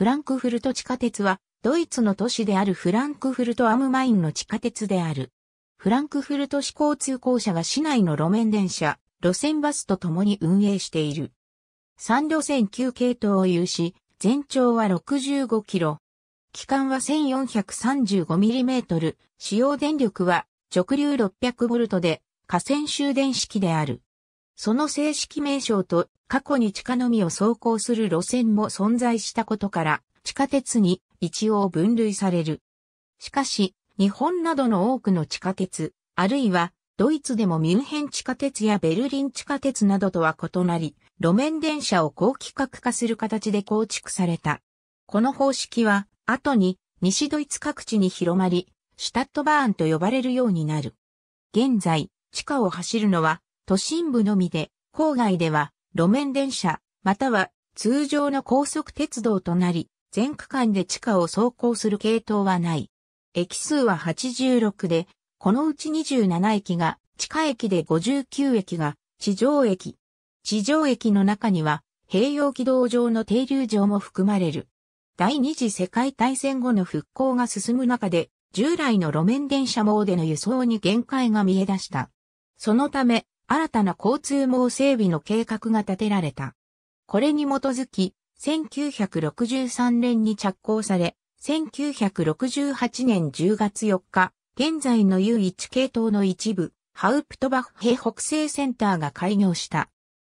フランクフルト地下鉄は、ドイツの都市であるフランクフルトアムマインの地下鉄である。フランクフルト市交通公社が市内の路面電車、路線バスと共に運営している。3路線9系統を有し、全長は65キロ。期間は 1435mm、使用電力は直流 600V で河川終電式である。その正式名称と過去に地下のみを走行する路線も存在したことから地下鉄に一応分類される。しかし、日本などの多くの地下鉄、あるいはドイツでもミュンヘン地下鉄やベルリン地下鉄などとは異なり、路面電車を高規格化する形で構築された。この方式は、後に西ドイツ各地に広まり、シュタットバーンと呼ばれるようになる。現在、地下を走るのは都心部のみで、郊外では路面電車、または通常の高速鉄道となり、全区間で地下を走行する系統はない。駅数は86で、このうち27駅が地下駅で59駅が地上駅。地上駅の中には併用軌道上の停留場も含まれる。第二次世界大戦後の復興が進む中で、従来の路面電車網での輸送に限界が見え出した。そのため、新たな交通網整備の計画が立てられた。これに基づき、1963年に着工され、1968年10月4日、現在の U1 系統の一部、ハウプトバッヘ北西センターが開業した。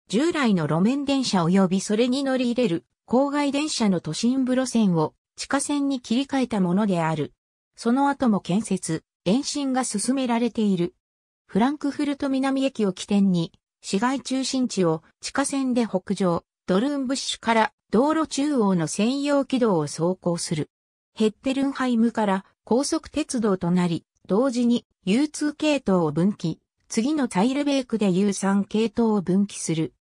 従来の路面電車及びそれに乗り入れる郊外電車の都心部路線を地下線に切り替えたものである。その後も建設、延伸が進められている。フランクフルト南駅を起点に、市街中心地を地下線で北上、ドルンブッシュから道路中央の専用軌道を走行する。ヘッデルンハイムから高速鉄道となり、同時に U2 系統を分岐、次のツァイルベークで U3 系統を分岐する。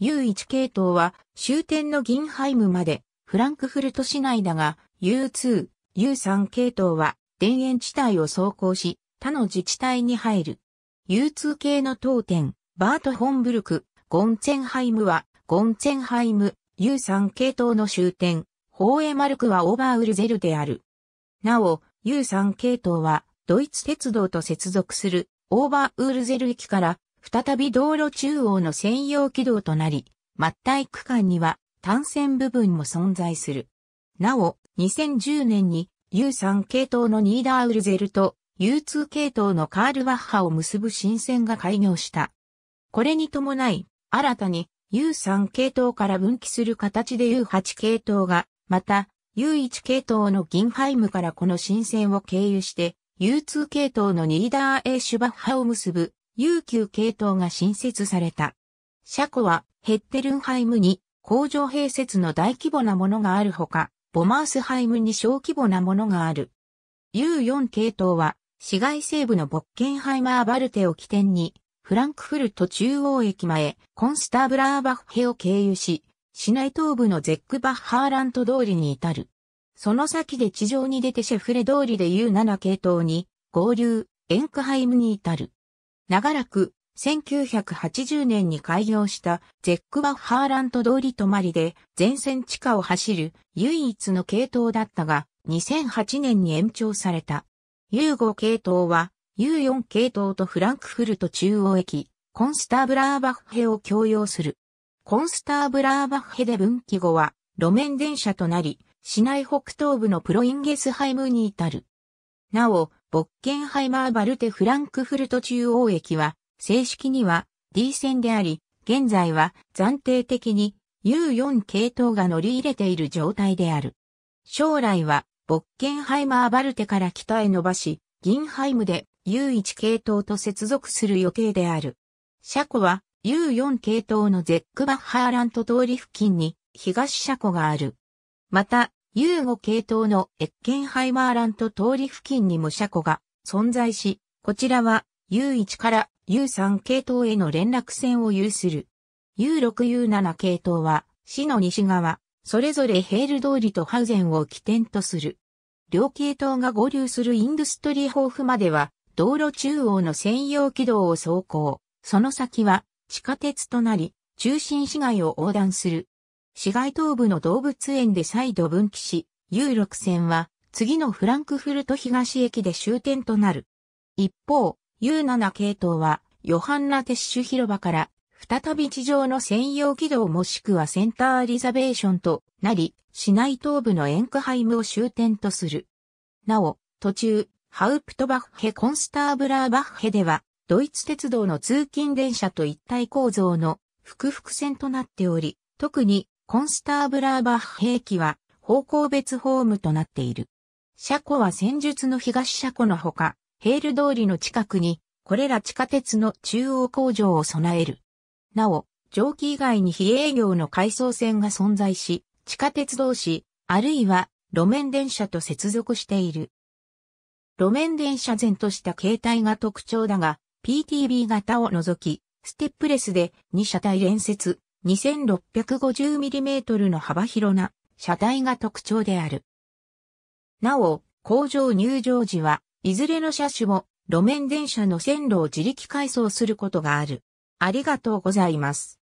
U1 系統は終点のギンハイムまでフランクフルト市内だが U2、U3 系統は田園地帯を走行し他の自治体に入る。U2 系統の終点、バート・ホンブルク、ゴンツェンハイムは、ゴンツェンハイム、U3 系統の終点、ホーエマルクはオーバーウルゼルである。なお、U3 系統は、ドイツ鉄道と接続する、オーバーウルゼル駅から、再び道路中央の専用軌道となり、末帯区間には単線部分も存在する。なお、2010年に U3 系統のニーダーウルゼルと U2 系統のカールバッハを結ぶ新線が開業した。これに伴い、新たに U3 系統から分岐する形で U8 系統が、また U1 系統のギンハイムからこの新線を経由して U2 系統のニーダーエーシュバッハを結ぶ U9 系統が新設された。車庫はヘッテルンハイムに工場併設の大規模なものがあるほか、ボマースハイムに小規模なものがある。U4 系統は市街西部のボッケンハイマーバルテを起点に、フランクフルト中央駅前、コンスターブラーバッヘを経由し、市内東部のゼックバッハーラント通りに至る。その先で地上に出てシェフレ通りで U7 系統に合流、エンクハイムに至る。長らく、1980年に開業したゼックバッハーラント通り止まりで全線地下を走る唯一の系統だったが、2008年に延長された。U5 系統は U4 系統とフランクフルト中央駅、コンスターブラーバッヘを共用する。コンスターブラーバッヘで分岐後は路面電車となり、市内北東部のプロインゲスハイムに至る。なお、ボッケンハイマーバルテフランクフルト中央駅は、正式には D 線であり、現在は暫定的に U4 系統が乗り入れている状態である。将来はボッケンハイマーバルテから北へ伸ばし、ギンハイムで U1 系統と接続する予定である。車庫は U4 系統のゼックバッハーラント通り付近に東車庫がある。また、U5 系統のエッケンハイマーラント通り付近にも車庫が存在し、こちらは U1 から U3 系統への連絡線を有する。U6、U7 系統は市の西側、それぞれヘール通りとハウゼンを起点とする。両系統が合流するインドストリーホーフまでは、道路中央の専用軌道を走行。その先は地下鉄となり、中心市街を横断する。市街東部の動物園で再度分岐し、U6 線は次のフランクフルト東駅で終点となる。一方、U7 系統はヨハンナ・テッシュ広場から再び地上の専用軌道もしくはセンターリザベーションとなり、市内東部のエンクハイムを終点とする。なお、途中、ハウプトバッヘ・コンスターブラーバッヘでは、ドイツ鉄道の通勤電車と一体構造の複々線となっており、特にコンスターブラーバッヘ駅は方向別ホームとなっている。車庫は戦術の東車庫のほか、ヘール通りの近くに、これら地下鉄の中央工場を備える。なお、蒸気以外に非営業の回送線が存在し、地下鉄同士、あるいは路面電車と接続している。路面電車前とした形態が特徴だが、PTB 型を除き、ステップレスで2車体連接、2650mm の幅広な車体が特徴である。なお、工場入場時は、いずれの車種も路面電車の線路を自力改装することがある。ありがとうございます。